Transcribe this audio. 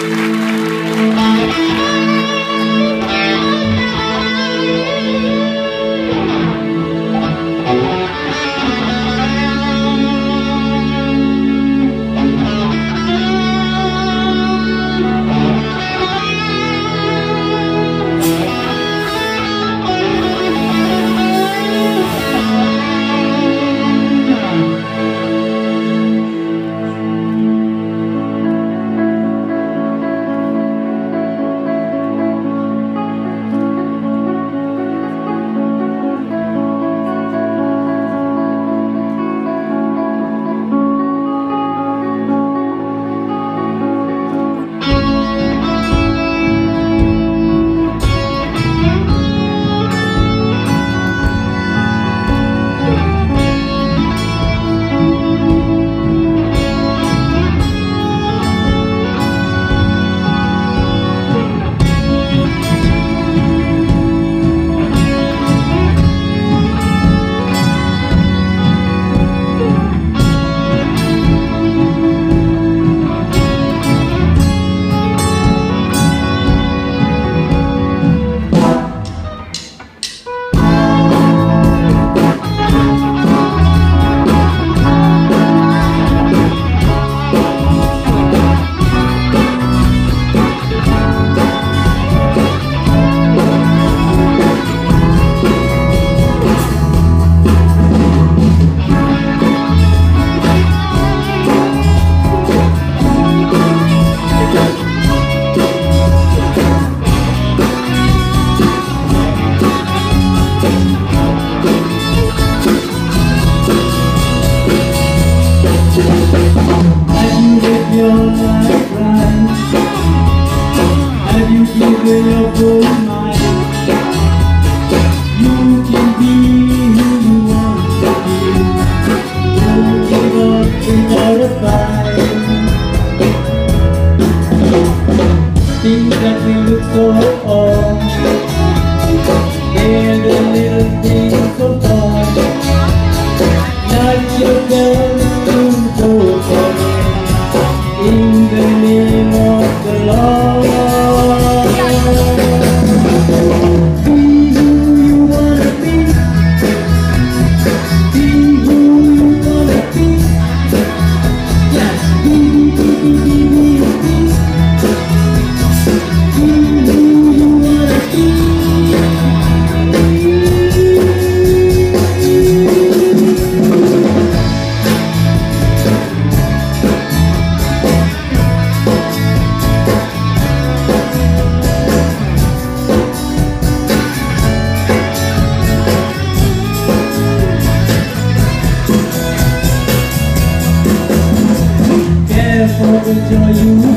the joy you bring Never